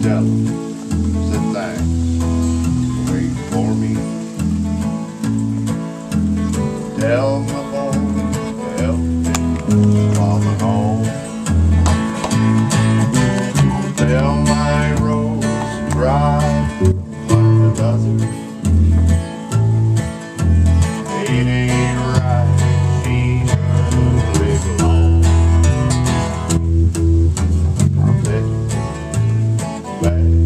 jealous. Sit back. Wait for me. Tell my help me home. Tell my rose bride, the desert. 来